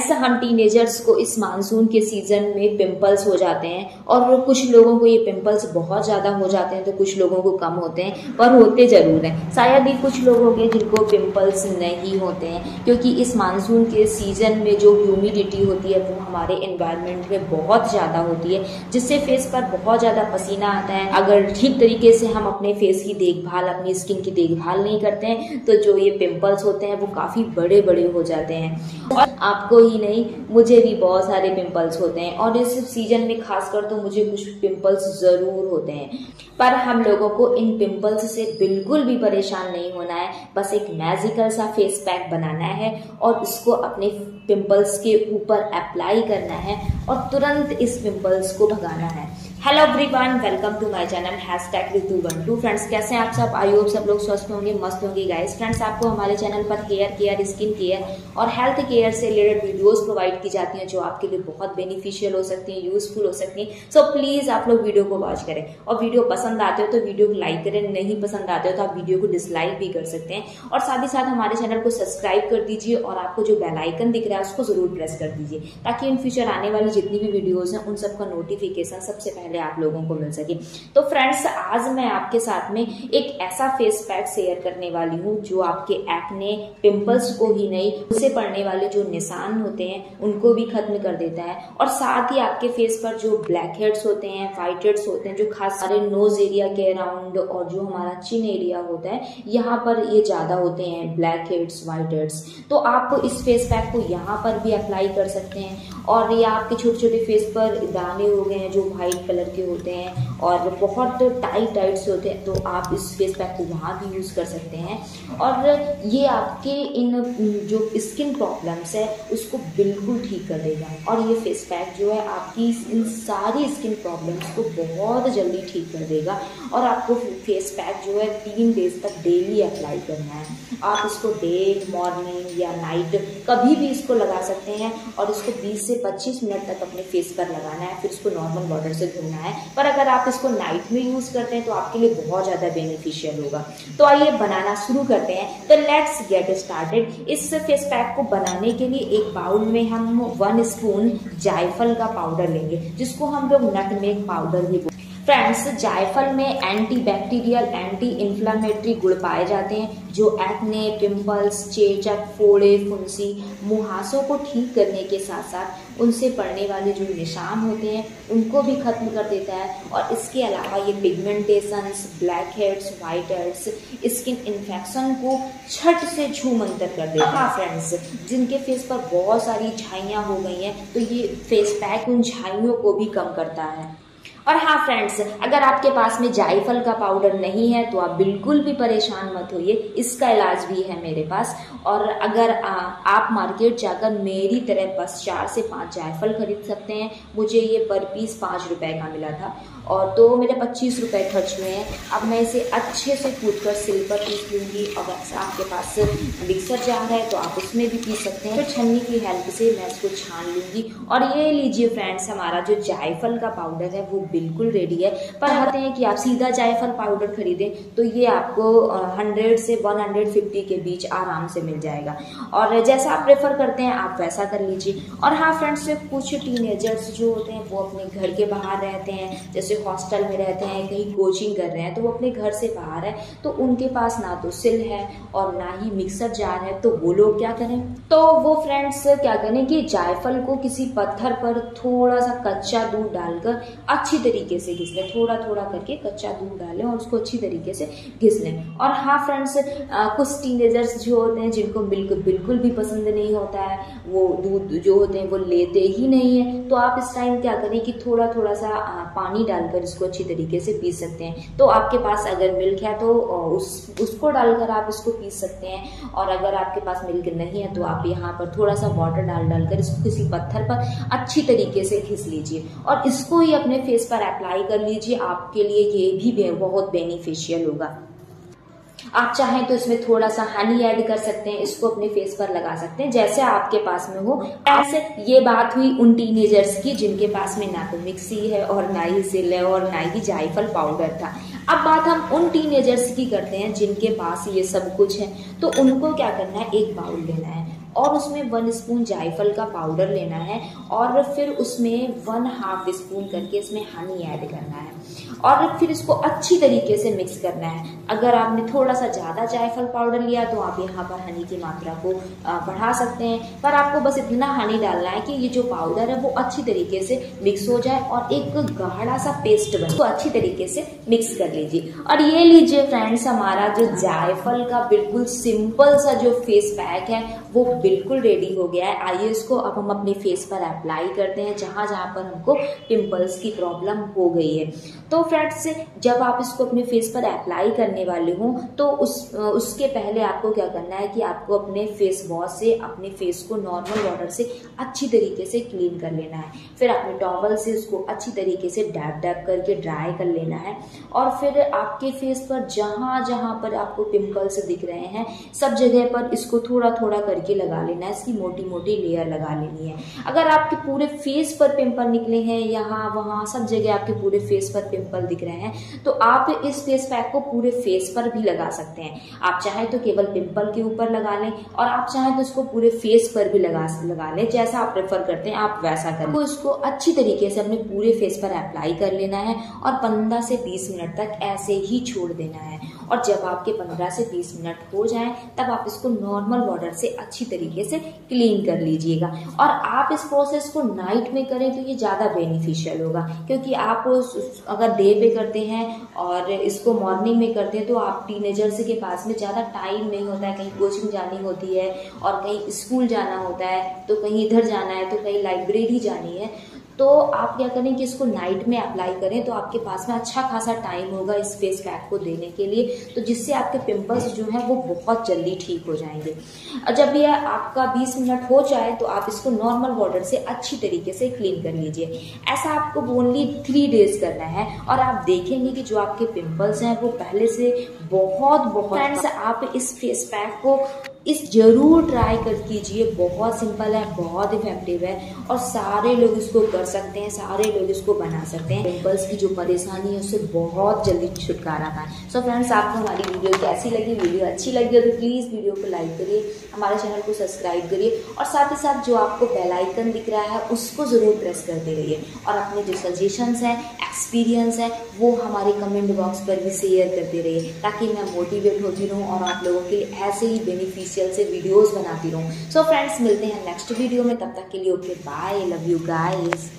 Friends हम teenagers को इस मानसून के सीज़न में पिंपल्स हो जाते हैं और कुछ लोगों को ये पिंपल्स बहुत ज़्यादा हो जाते हैं तो कुछ लोगों को कम होते हैं, पर होते ज़रूर हैं। शायद ही कुछ लोग होंगे जिनको पिंपल्स नहीं होते हैं, क्योंकि इस मानसून के सीज़न में जो ह्यूमिडिटी होती है वो हमारे एनवायरमेंट में बहुत ज़्यादा होती है, जिससे फेस पर बहुत ज़्यादा पसीना आता है। अगर ठीक तरीके से हम अपने फेस की देखभाल, अपनी स्किन की देखभाल नहीं करते हैं तो जो ये पिंपल्स होते हैं वो काफ़ी बड़े बड़े हो जाते हैं। और आपको ही नहीं, मुझे भी बहुत सारे पिंपल्स होते हैं। और इस सीज़न में खासकर तो मुझे कुछ पिंपल्स ज़रूर होते हैं। पर हम लोगों को इन पिंपल्स से बिल्कुल भी परेशान नहीं होना है। बस एक मैजिकल सा फेस पैक बनाना है और इसको अपने पिंपल्स के ऊपर अप्लाई करना है और तुरंत इस पिंपल्स को भगाना है। Hello everyone welcome to my channel hashtag Ritu one two friends कैसे हैं आप सब? आई होप सब लोग स्वस्थ होंगे, मस्त होंगे गाइस फ्रेंड्स आपको हमारे चैनल पर हेयर केयर स्किन केयर और हेल्थ केयर से रिलेटेड वीडियोस प्रोवाइड की जाती हैं, जो आपके लिए बहुत बेनिफिशियल हो सकती हैं यूजफुल हो सकती हैं. सो प्लीज़ आप लोग वीडियो को वॉच करें. और वीडियो पसंद आते हो तो वीडियो को लाइक करें, नहीं पसंद आते हो तो आप वीडियो को डिसलाइक भी कर सकते हैं. और साथ ही साथ हमारे चैनल को सब्सक्राइब कर दीजिए और आपको जो बेलाइकन दिख रहा है उसको ज़रूर प्रेस कर दीजिए, ताकि इन फ्यूचर आने वाली जितनी भी वीडियोज़ हैं, उन सबका नोटिफिकेशन सबसे पहले आप लोगों को मिल सके। तो फ्रेंड्स आज मैं आपके साथ में एक ऐसा फेस पैक शेयर करने वाली हूँ, जो आपके एक्ने पिंपल्स को ही नहीं उसे पड़ने वाले जो निशान होते हैं, उनको भी खत्म कर देता है। और साथ ही आपके फेस पर जो ब्लैक हेड्स होते हैं व्हाइट हेड्स होते हैं, जो खास सारे नोज़ एरिया के अराउंड और जो हमारा चिन एरिया होता है, यहाँ पर ये ज़्यादा होते हैं ब्लैक हेड्स व्हाइट हेड्स तो आप इस फेस पैक को यहाँ पर भी अप्लाई कर सकते हैं। और ये आपके छोटे छोटे फेस पर दाने हो गए हैं, जो व्हाइट कलर के होते हैं और बहुत टाइट टाइट से होते हैं तो आप इस फेस पैक को वहाँ भी यूज़ कर सकते हैं। और ये आपके इन, जो स्किन प्रॉब्लम्स है, उसको बिल्कुल ठीक कर देगा। और ये फेस पैक जो है, आपकी इन सारी स्किन प्रॉब्लम्स को बहुत जल्दी ठीक कर देगा। और आपको फेस पैक जो है, तीन डेज़ तक डेली अप्लाई करना है। आप इसको डे मॉर्निंग या नाइट कभी भी इसको लगा सकते हैं और इसको 20 से 25 मिनट तक अपने फेस पर लगाना है, फिर इसको नॉर्मल वाटर से धोना है। पर अगर आप इसको नाइट में यूज़ करते हैं तो आपके लिए बहुत ज़्यादा बेनिफिशियल होगा। तो आइए बनाना शुरू करते हैं। तो लेट्स गेट स्टार्टेड इस फेस पैक को बनाने के लिए एक बाउल में हम वन स्पून जायफल का पाउडर लेंगे, जिसको हम लोग नट पाउडर भी फ्रेंड्स जायफल में एंटी बैक्टीरियल एंटी इन्फ्लामेटरी गुण पाए जाते हैं, जो एक्ने पिंपल्स चेचक, फोड़े, फुंसी, मुहासों को ठीक करने के साथ साथ उनसे पड़ने वाले जो निशान होते हैं, उनको भी खत्म कर देता है। और इसके अलावा ये pigmentation blackheads whiteheads skin infection को छठ से छूमंतर कर देता है फ्रेंड्स जिनके फेस पर बहुत सारी झाइयाँ हो गई हैं तो ये फेस पैक उन झाइयों को भी कम करता है। और हाँ फ्रेंड्स अगर आपके पास में जायफल का पाउडर नहीं है तो आप बिल्कुल भी परेशान मत होइए। इसका इलाज भी है मेरे पास। और अगर आ, आप मार्केट जाकर मेरी तरह बस चार से पाँच जायफल खरीद सकते हैं। मुझे ये पर पीस पाँच रुपए का मिला था। और तो मेरे पच्चीस रुपए खर्च हुए हैं। अब मैं इसे अच्छे से कूद कर सिल पर पीस लूँगी। अगर आपके पास मिक्सर जार है तो आप उसमें भी पीस सकते हैं। फिर छन्नी की हेल्प से मैं इसको छान लूँगी। और ये लीजिए फ्रेंड्स हमारा जो जायफल का पाउडर है, वो बिल्कुल रेडी है। पर आते हैं कि आप सीधा जायफल पाउडर खरीदें तो ये आपको हंड्रेड से वन हंड्रेड फिफ्टी के बीच आराम से मिल जाएगा। और जैसा आप प्रेफर करते हैं, आप वैसा कर लीजिए। और हाँ फ्रेंड्स कुछ टीनेजर्स जो होते हैं, वो अपने घर के बाहर रहते हैं। जैसे हॉस्टल में रहते हैं, कहीं कोचिंग कर रहे हैं तो वो अपने घर से बाहर है तो उनके पास ना तो सिल है और ना ही मिक्सर जार है तो वो लोग क्या करें? तो वो फ्रेंड्स क्या करें कि जायफल को किसी पत्थर पर थोड़ा सा कच्चा दूध डालकर अच्छी तरीके से घिस लें थोड़ा थोड़ा करके कच्चा दूध डालें और उसको अच्छी तरीके से घिस लें और हाँ फ्रेंड्स कुछ टीनेजर्स जो होते हैं, जिनको मिल्क बिल्कुल भी पसंद नहीं होता है, वो दूध जो होते हैं, वो लेते ही नहीं है। तो आप इस टाइम क्या करें कि थोड़ा थोड़ा सा पानी डालकर इसको अच्छी तरीके से पीस सकते हैं। तो आपके पास अगर मिल्क है तो उस, उसको डालकर आप इसको पीस सकते हैं। और अगर आपके पास मिल्क नहीं है तो आप यहाँ पर थोड़ा सा वाटर डाल, डालकर इसको किसी पत्थर पर अच्छी तरीके से घिस लीजिए। और इसको ही अपने फेस पर अप्लाई कर लीजिए। आपके लिए ये भी बहुत बेनिफिशियल होगा। आप चाहें तो इसमें थोड़ा सा हनी ऐड कर सकते हैं, इसको अपने फेस पर लगा सकते हैं। जैसे आपके पास में हो, ऐसे ये बात हुई उन टीनेजर्स की जिनके पास में ना तो मिक्सी है और ना ही सिल है और ना ही जायफल पाउडर था। अब बात हम उन टीनेजर्स की करते हैं जिनके पास ये सब कुछ है। तो उनको क्या करना है? एक बाउल लेना है। और उसमें वन स्पून जायफल का पाउडर लेना है और फिर उसमें वन हाफ़ स्पून करके इसमें हनी ऐड करना है। और फिर इसको अच्छी तरीके से मिक्स करना है। अगर आपने थोड़ा सा ज़्यादा जायफल पाउडर लिया तो आप यहाँ पर हनी की मात्रा को बढ़ा सकते हैं। पर आपको बस इतना हनी डालना है कि ये जो पाउडर है वो अच्छी तरीके से मिक्स हो जाए और एक गाढ़ा सा पेस्ट बने। तो अच्छी तरीके से मिक्स कर लीजिए। और ये लीजिए फ्रेंड्स हमारा जो जायफल का बिल्कुल सिंपल सा जो फेस पैक है, वो बिल्कुल रेडी हो गया है। आइए इसको अब हम अपने फेस पर अप्लाई करते हैं, जहाँ जहाँ पर हमको पिंपल्स की प्रॉब्लम हो गई है। तो फ्रेंड्स जब आप इसको अपने फेस पर अप्लाई करने वाले हो तो उस, उसके पहले आपको क्या करना है कि आपको अपने फेस वॉश से, अपने फेस को नॉर्मल वाटर से अच्छी तरीके से क्लीन कर लेना है। फिर अपने टॉवल से उसको अच्छी तरीके से डैप डैप करके ड्राई कर लेना है। और फिर आपके फेस पर जहाँ जहाँ पर आपको पिंपल्स दिख रहे हैं, सब जगह पर इसको थोड़ा थोड़ा करके लगा लेना है, इसकी मोटी मोटी लेयर लगा लेनी है। अगर आपके पूरे फेस पर पिंपल निकले हैं, यहाँ, वहाँ, सब जगह आपके पूरे फेस पर पिंपल दिख रहे हैं तो आप इस फेस पैक को पूरे फेस पर भी लगा सकते हैं। आप चाहे तो केवल पिंपल के ऊपर लगा लें और आप चाहे तो इसको पूरे फेस पर भी लगा लगा लें, जैसा आप प्रेफर करते हैं, आप वैसा करें। तो इसको अच्छी तरीके से अपने पूरे फेस पर अप्लाई कर लेना है और पंद्रह से बीस मिनट तक ऐसे ही छोड़ देना है। और जब आपके 15 से 20 मिनट हो जाए, तब आप इसको नॉर्मल वाटर से अच्छी तरीके से क्लीन कर लीजिएगा। और आप इस प्रोसेस को नाइट में करें तो ये ज़्यादा बेनिफिशियल होगा, क्योंकि आप अगर डे में करते हैं और इसको मॉर्निंग में करते हैं तो आप टीनेजर्स के पास में ज़्यादा टाइम नहीं होता है, कहीं कोचिंग जानी होती है और कहीं स्कूल जाना होता है तो कहीं इधर जाना है तो कहीं लाइब्रेरी जानी है। तो आप क्या करें कि इसको नाइट में अप्लाई करें तो आपके पास में अच्छा खासा टाइम होगा इस फेस पैक को देने के लिए। तो जिससे आपके पिंपल्स जो है वो बहुत जल्दी ठीक हो जाएँगे। और जब ये आपका 20 मिनट हो जाए तो आप इसको नॉर्मल वाटर से अच्छी तरीके से क्लीन कर लीजिए। ऐसा आपको ओनली थ्री डेज़ करना है और आप देखेंगे कि जो आपके पिंपल्स हैं वो पहले से बहुत बहुत फ्रेंड्स आप इस फेस पैक को इस ज़रूर ट्राई कर कीजिए। बहुत सिंपल है, बहुत इफ़ेक्टिव है। और सारे लोग इसको कर सकते हैं, सारे लोग इसको बना सकते हैं। पिंपल्स की जो परेशानी है, उससे बहुत जल्दी छुटकारा पाए। सो फ्रेंड्स आपको हमारी वीडियो कैसी लगी? वीडियो अच्छी लगी हो तो प्लीज़ वीडियो को लाइक करिए, हमारे चैनल को सब्सक्राइब करिए। और साथ ही साथ जो आपको बेलाइकन दिख रहा है, उसको ज़रूर प्रेस करते रहिए। और अपने जो सजेशंस हैं एक्सपीरियंस है, वो हमारे कमेंट बॉक्स पर भी शेयर करते रहे ताकि मैं मोटिवेट होती रहूँ और आप लोगों के ऐसे ही बेनिफिशियल से वीडियोस बनाती रहूँ। सो फ्रेंड्स मिलते हैं नेक्स्ट वीडियो में, तब तक के लिए okay bye love you guys